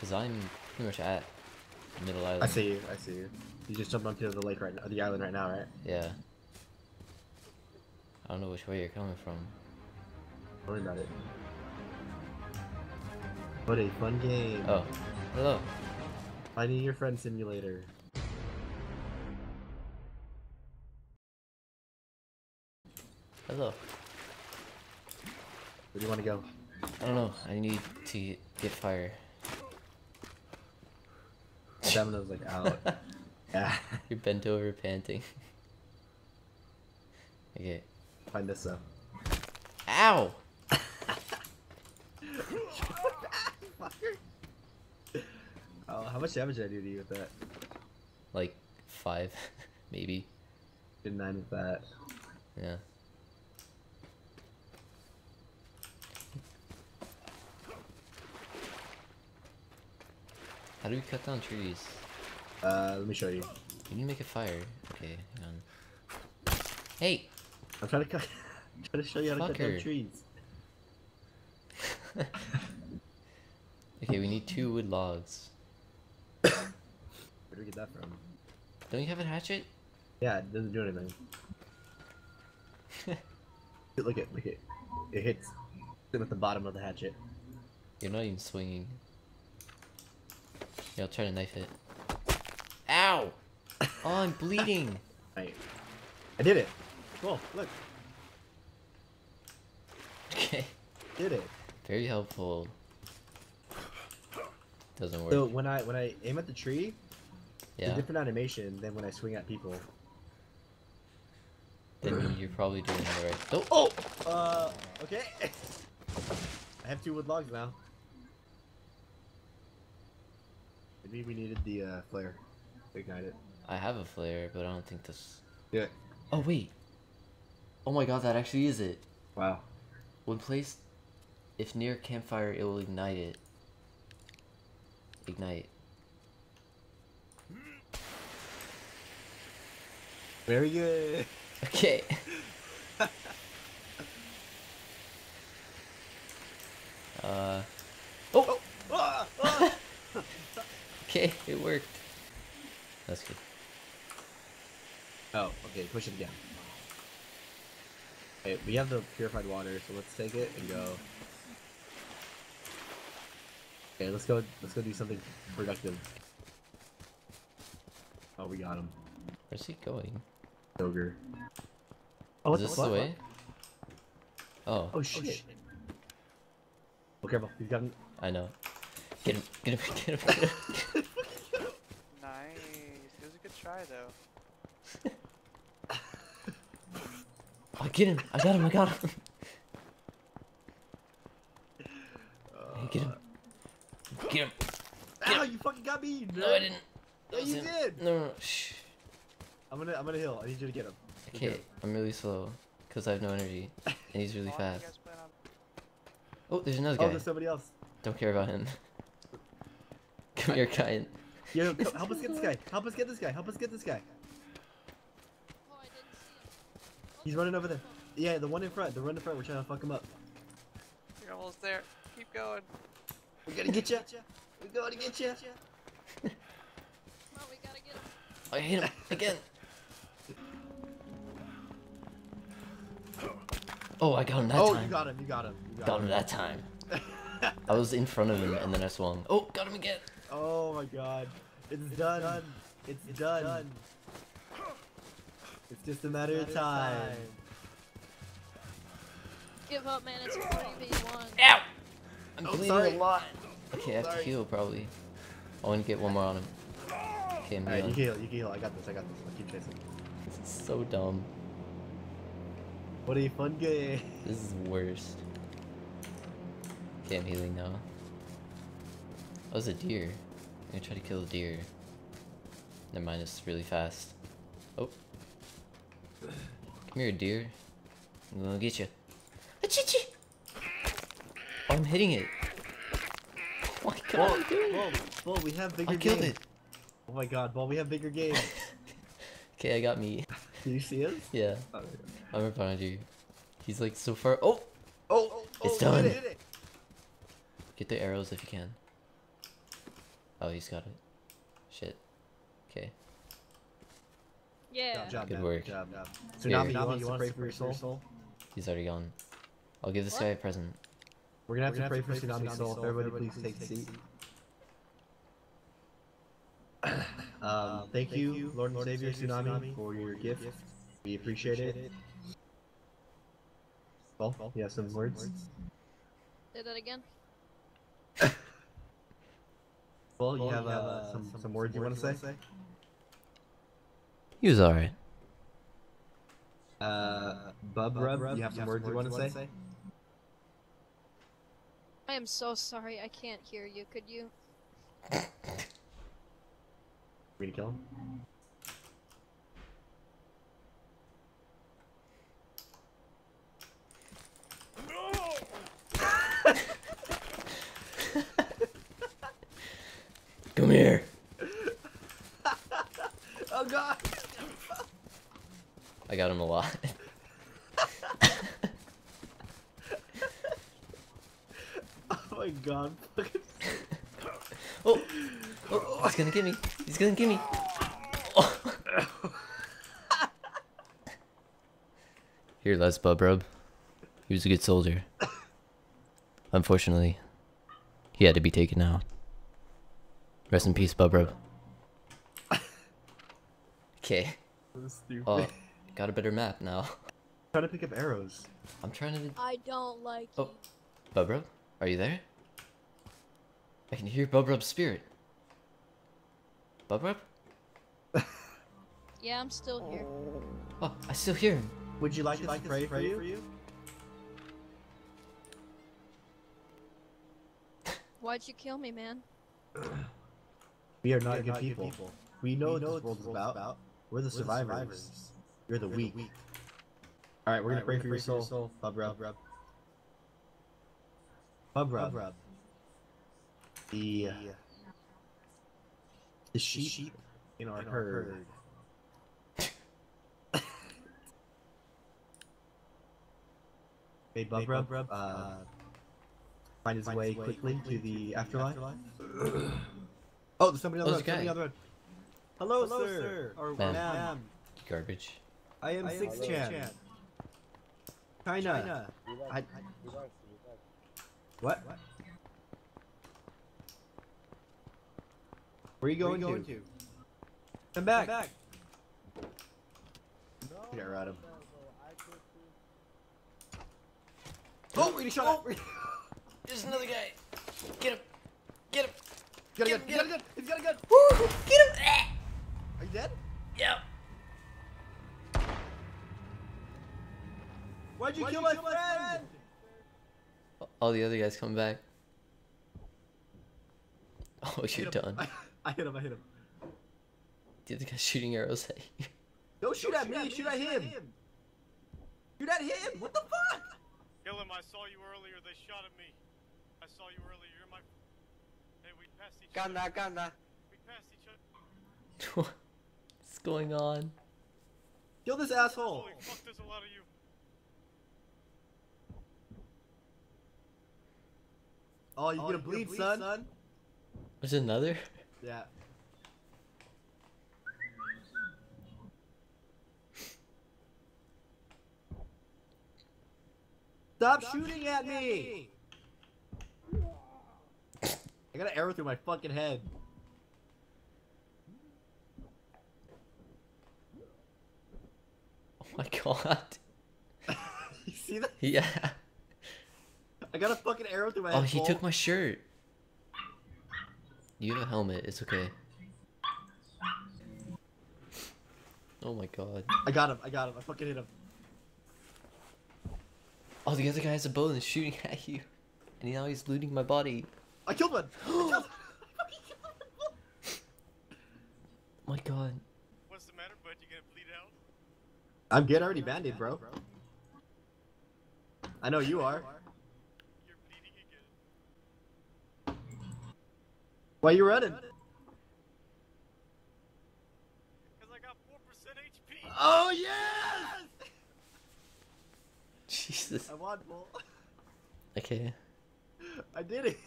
Cause I'm pretty much at middle island. I see you. I see you. You just jumped onto the lake right now, the island right now, right? Yeah. I don't know which way you're coming from. Don't worry about it. What a fun game. Oh, hello. Finding your friend simulator. Hello. Where do you want to go? I don't know. I need to get fire. Stamina's like out. yeah. You're bent over panting. okay. Find this though. Ow! Oh, how much damage did I do to you with that? Like five, maybe. Did nine with that. Yeah. How do we cut down trees? Uh, let me show you. You need to make a fire. Okay, hang on. Hey! I'm trying to cut. I'm trying to show you how to cut down trees. Okay, we need two wood logs. Where do we get that from? Don't you have a hatchet? Yeah, it doesn't do anything. Look at, look at, it hits them at the bottom of the hatchet. You're not even swinging. Yeah, I'll try to knife it. Ow! Oh, I'm bleeding! Right. I did it. Cool. Look, Okay. did it. Very helpful. Doesn't work. So when I when I aim at the tree, it's a different animation than when I swing at people. Then you're probably doing it right. Oh! Oh. Uh. Okay. I have two wood logs now. Maybe we needed the uh, flare to ignite it. I have a flare, but I don't think this. It. Oh wait. Oh my god, that actually is it. Wow. When placed, if near campfire, it will ignite it. Ignite. Very good. Okay. uh. Okay, it worked. That's good. oh, okay. Push it again. Okay, we have the purified water, so let's take it and go. Okay, let's go. Let's go do something productive. Oh, we got him. Where's he going? Ogre. Oh, is this the way? Oh, Oh shit. Oh, careful. He's got. An... I know. Get him! Get him! Get him! Get him! Nice. It was a good try though. Oh, get him! I got him! I got him! Hey, get him! Get him! Ow! You fucking got me. No, I didn't. Yeah, you him. did. No, no, no. Shh. I'm gonna. I'm gonna heal. I need you to get him. You get Okay, him. I'm really slow because I have no energy, and he's really How long do you fast. guys plan on- Oh, there's another guy. Oh, guy. there's somebody else. Don't care about him. Come here, Kyan. Yo, come, help us get this guy. Help us get this guy. Help us get this guy. Oh, I didn't see He's running over there. Yeah, the one in front. The one in front. We're trying to fuck him up. You're almost there. Keep going. We're gonna get you. We gotta get you. Come on, we gotta get him. Oh, I hit him again. Oh, I got him that Oh, time. Oh, you got him. You got him. You got, Got him him. that time. I was in front of him and then I swung. Oh, got him again. Oh my god. It's done. It's done. It's just a matter of time. Give up, man. It's a 40v1. Ow! I'm Oh, bleeding sorry. a lot. Okay, I have to heal probably. I want to get one more on him. Okay, I'm Alright, you healing. can heal. You heal. I got this. I got this. I'll keep chasing. This is so dumb. What a fun game. This is worst. Okay, I'm healing now. Oh, it's a deer. I'm gonna try to kill the deer. Never mind, it's really fast. Oh. Come here, deer. I'm gonna get you. Achichi! Oh, I'm hitting it. Oh my god, it. Ball, Ball, we have bigger I killed game. it. Oh my god, Ball, we have bigger game. Okay, I got me. Do you see us? Yeah, Oh, I'm behind you. He's like so far. Oh! oh, It's oh, done. it. Get the arrows if you can. Oh, he's got it. Shit. Okay. Yeah. Job, Good man. work. Job, job. Here. Tsunami, you want to pray for your soul? He's already gone. I'll give this What? guy a present. We're gonna have to pray for Tsunami's soul. Everybody, please take a seat. Um, thank you, Lord and Savior Tsunami, for your gift. We appreciate it. Well, you have some words? Say that again. Well, you have uh, some, some words you want to say? He was alright. Uh, Bub Rub, you have some words you want to say? I am so sorry. I can't hear you. Could you? Me to kill him? Come here. Oh god! I got him a lot. Oh my god! oh, oh, he's gonna get me. He's gonna get me. Oh. Here, Les Bub Rub. He was a good soldier. Unfortunately, he had to be taken out. Rest in peace, Bub Rub. Okay. Stupid. Oh, got a better map now. trying to pick up arrows. I'm trying to. I don't like Oh. Bub are you there? I can hear Bub Rub's spirit. Bub Rub? Yeah, I'm still here. Oh, I still hear him. Would you like us to pray for you? Why'd you kill me, man? We are not, good, people. We know what this world is about. We're the survivors. You're the weak. Alright, we're gonna pray for your soul. Bub Rub. Bub Rub. rub. The, uh, the sheep in our herd. May Bub Rub uh, find his way quickly to the afterlife. Oh, there's somebody on the Oh, road. there's a Somebody on the road. Hello, sir. Or Ma'am. ma'am. Garbage. I am Six Chan. China. I, what? Where are you going, to? Come back. Come back. Get her at him. Oh, we oh. shot him. There's another guy. Get him. Get him. He's got a gun. He's got a gun. He's got a gun. Woo! Get him. Eh. Are you dead? Yep. Why'd you kill my friend? All the other guys come back. Oh, you're Hit him. done. I, I hit him. I hit him. The other guy's shooting arrows at you. Don't shoot at me. Shoot at him. Shoot at him. What the fuck? Kill him, I saw you earlier, they shot at me. I saw you earlier, you're my... Ganda, ganda. We passed each other. What's going on? Kill this asshole. Holy fuck, there's a lot of you. Oh, you gonna bleed, oh, son? There's another? Yeah. Stop, shooting at me! I got an arrow through my fucking head. Oh my god. you see that? Yeah. I got a fucking arrow through my Oh, head. he Cole. took my shirt. You have a helmet. It's okay. Oh my god. I got him. I got him. I fucking hit him. Oh, the other guy has a bow and is shooting at you. And now he's looting my body. I killed one. I killed one. Oh my god. What's the matter, bud? You gonna bleed out? I'm good. Already banded, bro. I know you are. You're bleeding again. Why you running? Because I got 4% HP! Oh yes! Jesus. I want more. Okay. I did it.